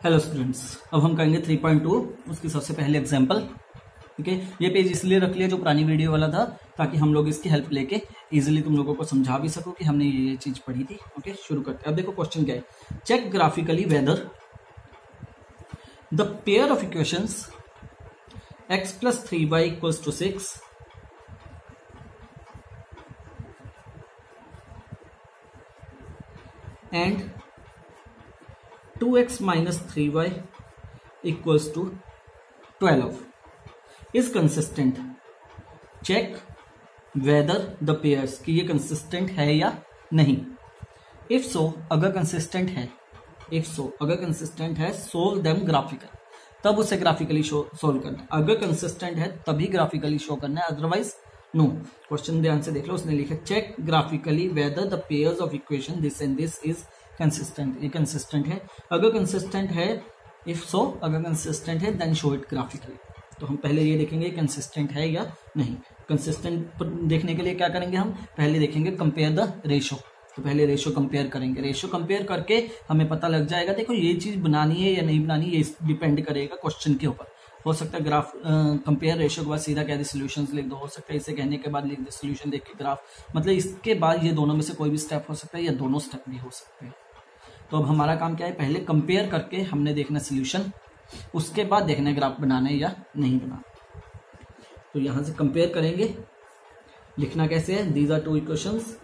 Hello students अब हम करेंगे 3.2 उसकी सबसे पहले एग्जांपल ठीक है? ये पेज इसलिए रख लिया जो पुरानी वीडियो वाला था, ताकि हम लोग इसकी हेल्प लेके इजीली तुम लोगों को समझा भी सको कि हमने ये चीज़ पढ़ी थी ओके शुरू करते हैं। अब देखो क्वेश्चन क्या है। Check graphically whether the pair of equations X plus three Y equals to six two X minus three Y equals to twelve. Is consistent check whether the pairs कि ये कंसिस्टेंट है या नहीं। इफ़ सो अगर consistent है if सो अगर consistent है solve them graphical तब उसे ग्राफिकली शो सोल्व करना है। अगर कंसिस्टेंट है, तभी ग्राफिकली शो करना है अदरवाइज़ नो क्वेश्चन ध्यान से देख लो, उसने लिखा check graphically whether the pairs of equation this and this is consistent ये कंसिस्टेंट है। अगर कंसिस्टेंट है इफ़ सो अगर कंसिस्टेंट है देन शो इट ग्राफिकली तो हम पहले ये देखेंगे कंसिस्टेंट है या नहीं। कंसिस्टेंट देखने के लिए क्या करेंगे हम? पहले देखेंगे कंपेयर द रेशो तो पहले रेशो कंपेयर करेंगे। रेशो कंपेयर करके हमें पता लग जाएगा, देखो ये चीज़ बनानी है या नहीं बनानी, ये डिपेंड करेगा क्वेश्चन के ऊपर। हो सकता है ग्राफ कंपेयर रेशो के बाद सीधा कह दे सोल्यूशन लिख दो। हो सकता है इसे कहने के बाद लिख दे सोल्यूशन देख के ग्राफ मतलब इसके बाद ये दोनों में से कोई भी स्टेप हो सकता है या दोनों स्टेप भी हो सकते हैं। तो अब हमारा काम क्या है? पहले कंपेयर करके हमने देखना सोल्यूशन उसके बाद देखना ग्राफ बनाना है या नहीं बनाना तो यहाँ से कंपेयर करेंगे। लिखना कैसे है? These are two equations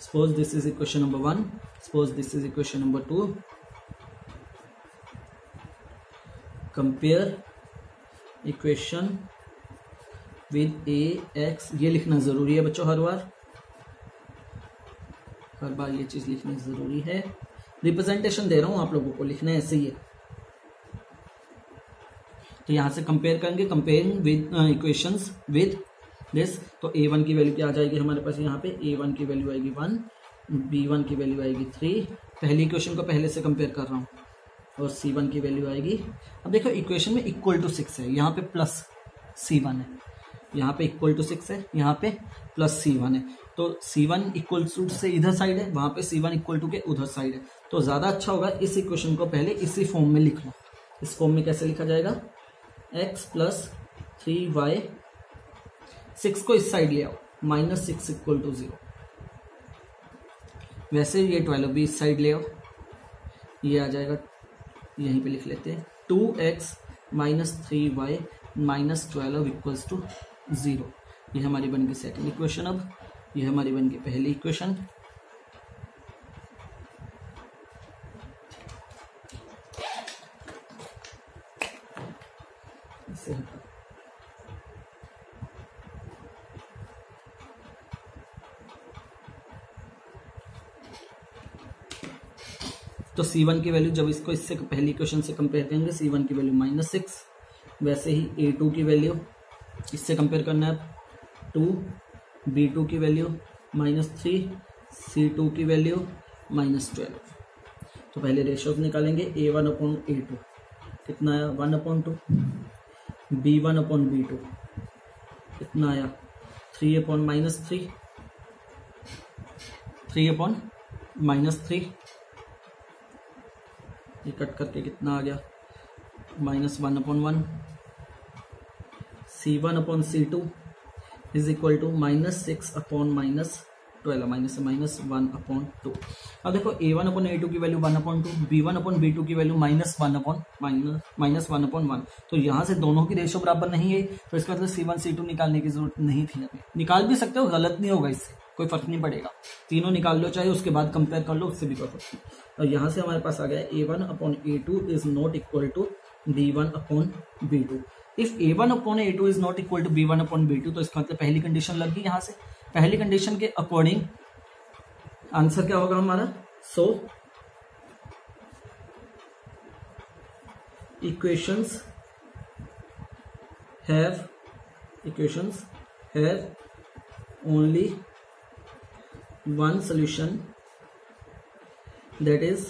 suppose this is equation number 1 suppose this is equation number 2 compare equation with a x. ये लिखना ज़रूरी है बच्चों हर बार। हर बार ये चीज़ लिखनी ज़रूरी है। रिप्रेजेंटेशन दे रहा हूँ आप लोगों को, लिखना ऐसे ही। है तो यहाँ से कंपेयर करेंगे comparing with equations with this तो ए वन की वैल्यू क्या आ जाएगी हमारे पास यहाँ पे? ए वन की वैल्यू आएगी वन बी वन की वैल्यू आएगी थ्री पहली इक्वेशन को पहले से कंपेयर कर रहा हूँ, और सी वन की वैल्यू आएगी। अब देखो इक्वेशन में इक्वल टू सिक्स है, यहाँ पे प्लस सी वन है। यहाँ पे इक्वल टू सिक्स है, यहाँ पे प्लस सी वन है। तो सी वन इक्वल टू से इधर साइड है, वहाँ पे सी वन इक्वल टू के उधर साइड है। तो ज़्यादा अच्छा होगा इस इक्वेशन को पहले इसी फॉर्म में लिख लो इस फॉर्म में कैसे लिखा जाएगा? X plus three Y six को इस साइड ले आओ minus six equal to zero वैसे ये ट्वेल्व भी इस साइड ले आओ। ये आ जाएगा, यहीं पे लिख लेते हैं। Two x minus three y minus twelve equals to zero ये हमारी बन गई सेकेंड इक्वेशन अब। ये हमारी बन गई पहली इक्वेशन तो सी वन की वैल्यू जब इसको इससे पहली क्वेश्चन से कंपेयर करेंगे सी वन की वैल्यू माइनस सिक्स वैसे ही ए टू की वैल्यू इससे कंपेयर करना है टू बी टू की value minus three c two की वैल्यू माइनस ट्वेल्व तो पहले रेशियोज निकालेंगे a one upon a two कितना आया? One upon two b one upon b two कितना आया? Three upon minus three three upon minus three ये कट करके कितना आ गया? Minus one upon one c one upon c two is equal to minus six upon minus twelve minus minus one upon two अब देखो a one upon a two की value one upon two b one upon b two की value minus one upon minus minus one upon one तो यहाँ से दोनों की ratio बराबर नहीं है तो इसका मतलब सी वन सी टू निकालने की ज़रूरत नहीं थी अभी निकाल भी सकते हो, गलत नहीं होगा इससे, कोई फ़र्क नहीं पड़ेगा। तीनों निकाल लो, चाहे उसके बाद कंपेयर कर लो, उससे भी कोई फ़र्क नहीं। और यहाँ से हमारे पास आ गया a one upon a two is not equal to b one upon b two if a one upon a two is not equal to b one upon b two तो इसका मतलब पहली कंडीशन लग गई यहाँ से। पहली कंडीशन के अकॉर्डिंग आंसर क्या होगा हमारा? So equations have equations have only one solution, that is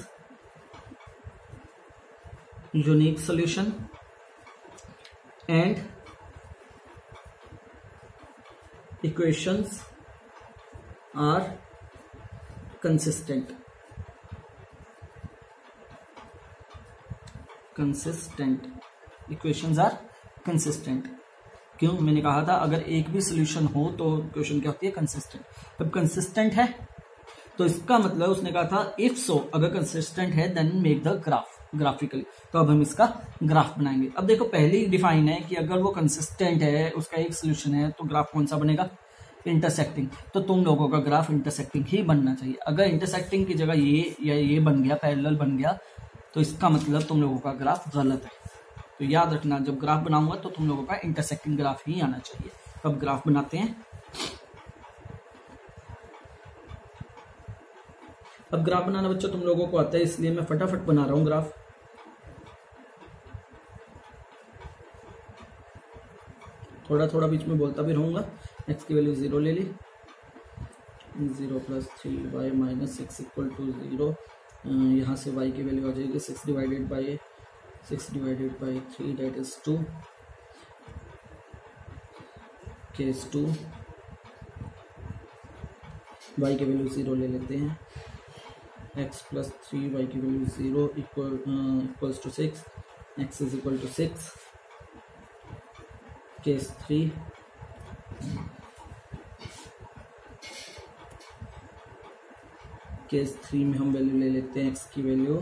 unique solution. And equations are consistent. Consistent equations are consistent क्यों? मैंने कहा था, अगर एक भी सोल्यूशन हो तो क्वेश्चन क्या होती है? कंसिस्टेंट अब कंसिस्टेंट है? तो इसका मतलब उसने कहा था इफ़ सो अगर कंसिस्टेंट है then make the graph graphically तो अब हम इसका ग्राफ बनाएँगे। अब देखो, पहले ही डिफाइन है कि अगर वो कंसिस्टेंट है, उसका एक सोल्यूशन है तो ग्राफ कौन सा बनेगा? इंटरसेक्टिंग तो तुम लोगों का ग्राफ इंटरसेक्टिंग ही बनना चाहिए। अगर इंटरसेक्टिंग की जगह ये या ये बन गया पैरेलल बन गया तो इसका मतलब तुम लोगों का ग्राफ गलत है। तो याद रखना, जब ग्राफ बनाऊँगा तो तुम लोगों का इंटरसेक्टिंग ग्राफ ही आना चाहिए। अब ग्राफ बनाते हैं। अब ग्राफ बनाना बच्चा तुम लोगों को आता है, इसलिए मैं फटाफट बना रहा हूँ ग्राफ। थोड़ा थोड़ा बीच में बोलता भी रहूँगा। एक्स की वैल्यू ज़ीरो ले ली। Zero plus three y minus six equal to zero यहाँ से वाई की वैल्यू आ जाएगी six divided by six divided by three that is two case two y की वैल्यू ज़ीरो ले लेते हैं। एक्स प्लस थ्री वाई की value zero equal equals to six x is equal to six case three case three में हम value ले लेते हैं एक्स की वैल्यू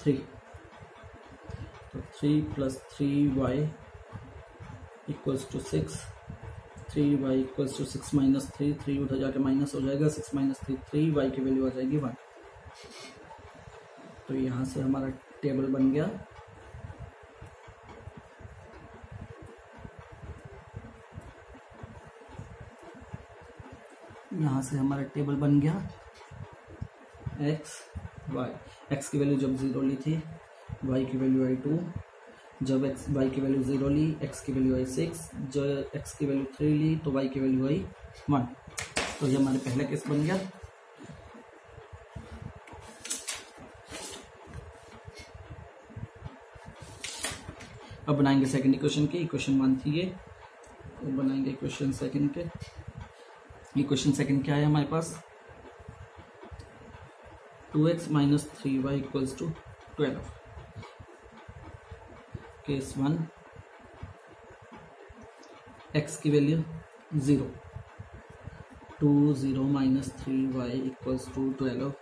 थ्री तो three plus three y equals to six three y equals to six minus three three उधर जाके minus हो जाएगा six minus three three y की वैल्यू आ जाएगी वन तो यहाँ से हमारा टेबल बन गया। यहाँ से हमारा टेबल बन गया। एक्स वाई एक्स की वैल्यू जब ज़ीरो ली थी वाई की वैल्यू आई टू जब एक्स वाई की वैल्यू ज़ीरो ली एक्स की वैल्यू आई सिक्स जब एक्स की वैल्यू थ्री ली तो वाई की वैल्यू आई वन तो ये हमारे पहला केस बन गया। अब बनाएँगे सेकंड इक्वेशन के इक्वेशन वन थी ये। तो बनाएँगे इक्वेशन सेकंड के। इक्वेशन सेकंड क्या है हमारे पास? Two x minus three y equals to twelve case one x की value zero two zero minus three y equals to twelve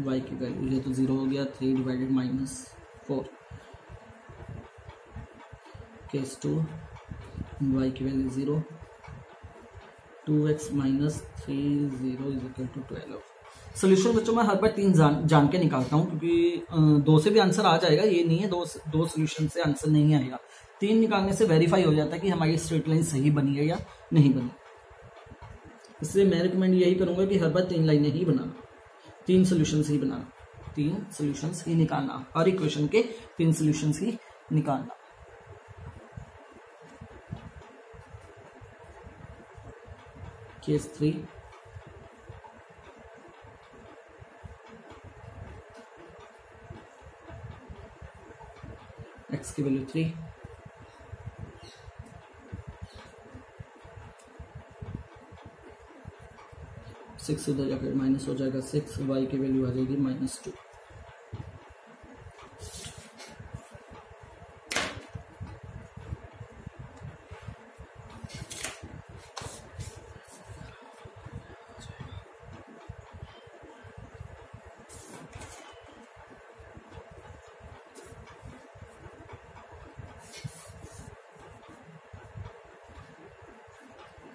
y की वैल्यू ये तो ज़ीरो हो गया three divided minus four case two y की value zero two x minus three zero is equal to twelve solution बच्चों, मैं हर बार तीन जान जान के निकालता हूँ, क्योंकि दो से भी आंसर आ जाएगा, ये नहीं है, दो दो सोल्यूशन से आंसर नहीं आएगा। तीन निकालने से वेरीफाई हो जाता है कि हमारी स्ट्रेट लाइन सही बनी है या नहीं बनी। इसलिए मैं रिकमेंड यही करूँगा कि हर बार तीन लाइनें ही बनाना। तीन सोल्यूशन ही बनाना। तीन सोल्यूशन ही निकालना। हर इक्वेशन के तीन सोल्यूशन ही निकालना। Case 3 x की वैल्यू थ्री सिक्स उधर जाकर माइनस हो जाएगा सिक्स वाई की वैल्यू आ जाएगी माइनस टू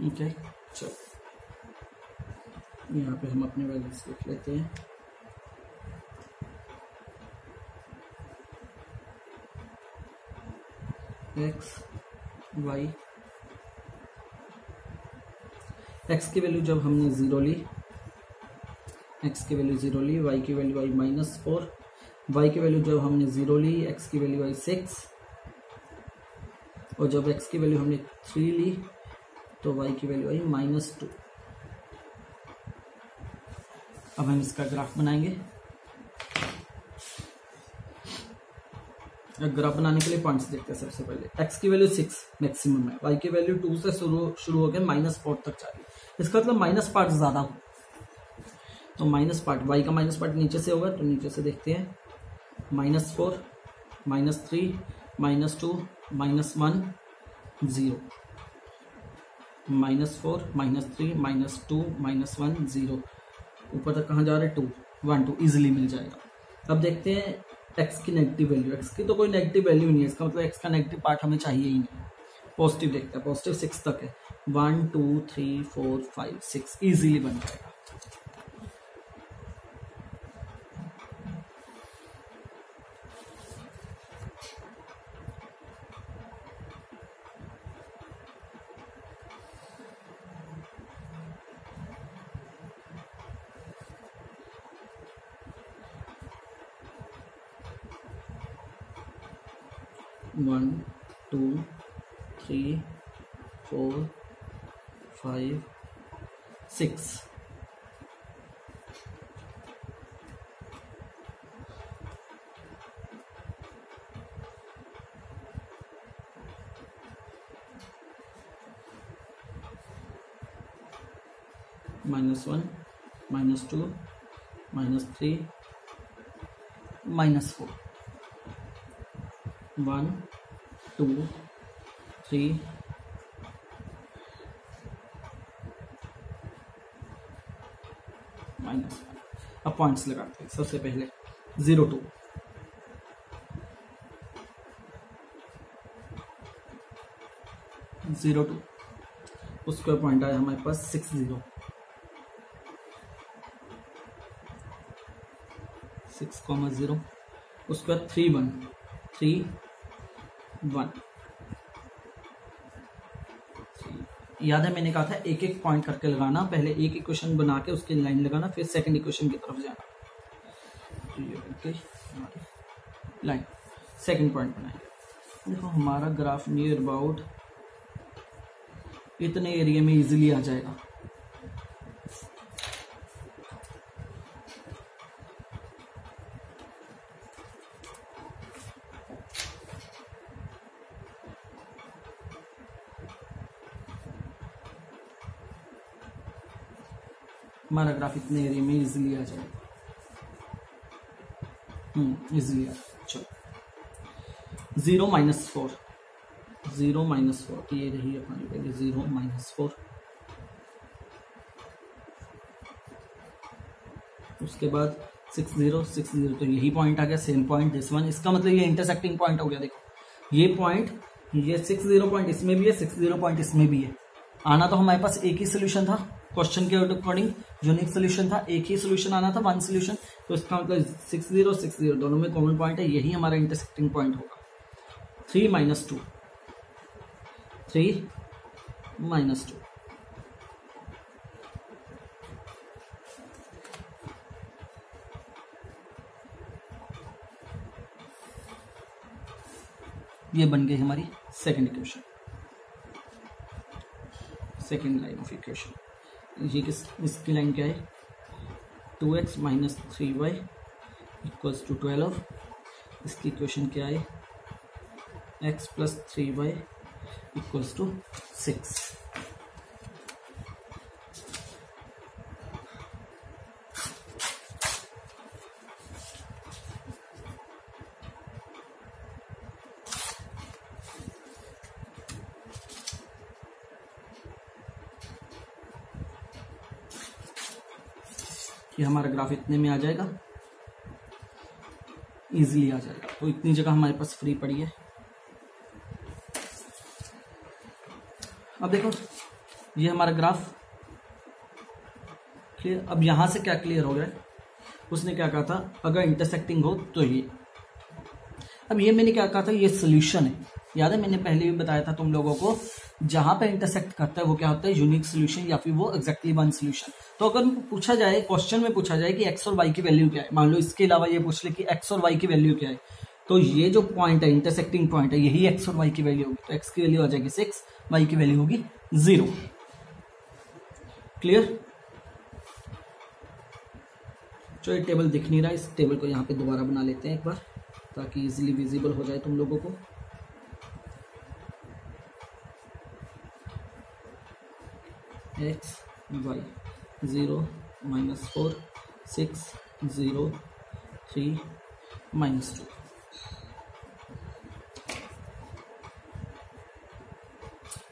ठीक है चलो यहाँ पे हम अपने वैल्यूज़ लिख लेते हैं। एक्स वाई एक्स की वैल्यू जब हमने ज़ीरो ली एक्स की वैल्यू ज़ीरो ली वाई की वैल्यू आई माइनस फोर वाई की वैल्यू जब हमने ज़ीरो ली एक्स की वैल्यू आई सिक्स और जब एक्स की वैल्यू हमने थ्री ली तो y की वैल्यू आई माइनस टू अब हम इसका ग्राफ बनाएँगे। ग्राफ बनाने के लिए पॉइंट्स देखते हैं सबसे पहले। x की वैल्यू सिक्स मैक्सिमम है। y की वैल्यू टू से शुरू शुरू गया माइनस फोर तक चाहिए इसका मतलब माइनस पार्ट ज़्यादा हो। तो माइनस पार्ट वाई का माइनस पार्ट नीचे से होगा तो नीचे से देखते हैं। Minus four minus three minus two minus one zero minus four, minus three, minus two, minus one, zero. ऊपर तक कहाँ जा रहे? हैं टू। वन, टू इजिली मिल जाएगा। अब देखते हैं एक्स की नेगेटिव वैल्यू एक्स की तो कोई नेगेटिव वैल्यू नहीं है। इसका मतलब एक्स का नेगेटिव पार्ट हमें चाहिए ही नहीं। पॉजिटिव देखते हैं। पॉजिटिव सिक्स तक है। One two three four five six easily बन जाएगा। one two three four five six. Minus 1 minus 2 minus 3 minus 4 one two three minus अब पॉइंट्स लगाते हैं, सबसे पहले ज़ीरो टू ज़ीरो टू उसका पॉइंट आया, हमारे पास six zero six comma zero उसके बाद थ्री वन थ्री वन याद है मैंने कहा था एक एक पॉइंट करके लगाना, पहले एक इक्वेशन बना के उसकी लाइन लगाना, फिर सेकंड इक्वेशन की तरफ़ जाना। लाइन सेकंड पॉइंट बनाए देखो, हमारा ग्राफ नियर अबाउट इतने एरिया में इजीली आ जाएगा। हमारा ग्राफ इतने एरिया में इजीली आ जाएगा हम्म इजीली आ चलो। Zero minus four zero minus four ये रही अपनी पहले ज़ीरो माइनस फोर उसके बाद सिक्स ज़ीरो सिक्स ज़ीरो तो यही पॉइंट आ गया सेम पॉइंट दिस वन इसका मतलब ये इंटरसेक्टिंग पॉइंट हो गया, देखो। ये पॉइंट ये सिक्स ज़ीरो पॉइंट इसमें भी है सिक्स ज़ीरो पॉइंट इसमें भी है। आना तो हमारे पास एक ही सोल्यूशन था। क्वेश्चन के अकॉर्डिंग यूनिक सोल्यूशन था, एक ही सोल्यूशन आना था, वन सोल्यूशन तो इसका मतलब सिक्स ज़ीरो सिक्स ज़ीरो, दोनों में कॉमन पॉइंट है, यही हमारा इंटरसेक्टिंग पॉइंट होगा। Three minus two. Three minus two. ये बन गई हमारी second equation second line of equation ये किस, इसकी लाइन क्या है? Two x minus three y equals to twelve. इसकी इक्वेशन क्या है? X plus three y equals to six. ये हमारा ग्राफ इतने में आ जाएगा? इजीली आ जाएगा। तो इतनी जगह हमारे पास फ्री पड़ी है। अब देखो, ये हमारा ग्राफ क्लियर अब यहाँ से क्या क्लियर हो गया? उसने क्या कहा था? अगर इंटरसेक्टिंग हो तो ये। अब ये मैंने क्या कहा था? ये सोल्यूशन है। याद है मैंने पहले भी बताया था तुम लोगों को, जहाँ पे इंटरसेक्ट करता है, वो क्या होता है? यूनिक सोल्यूशन या फिर वो एक्जैक्टली वन सोल्यूशन तो अगर पूछा जाए क्वेश्चन में पूछा जाए कि एक्स और वाई की वैल्यू क्या है? मान लो इसके अलावा ये पूछ ले कि एक्स और वाई की वैल्यू क्या है। तो ये जो पॉइंट है इंटरसेक्टिंग पॉइंट है, यही एक्स और वाई की वैल्यू होगी। तो एक्स की वैल्यू आ जाएगी सिक्स वाई की वैल्यू होगी ज़ीरो क्लियर जो ये टेबल दिख नहीं रहा है। इस टेबल को यहाँ पे दोबारा बना लेते हैं एक बार। ताकि इजीली विजिबल हो जाए तुम लोगों को। X y zero minus four six zero three minus two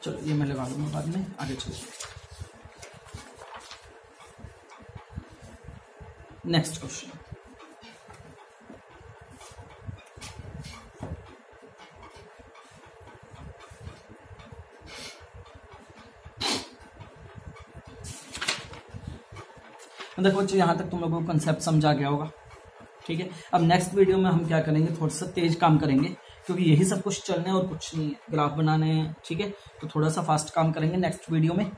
चलो, ये मैं लगा दूँगा बाद में, आगे चलिए नेक्स्ट क्वेश्चन देखो बच्चों यहाँ तक तुम लोगों को कंसेप्ट समझा गया होगा। ठीक है? अब नेक्स्ट वीडियो में हम क्या करेंगे? थोड़ा सा तेज काम करेंगे, क्योंकि यही सब कुछ चलने और कुछ नहीं ग्राफ बनाने हैं। ठीक है? तो थोड़ा सा फास्ट काम करेंगे नेक्स्ट वीडियो में।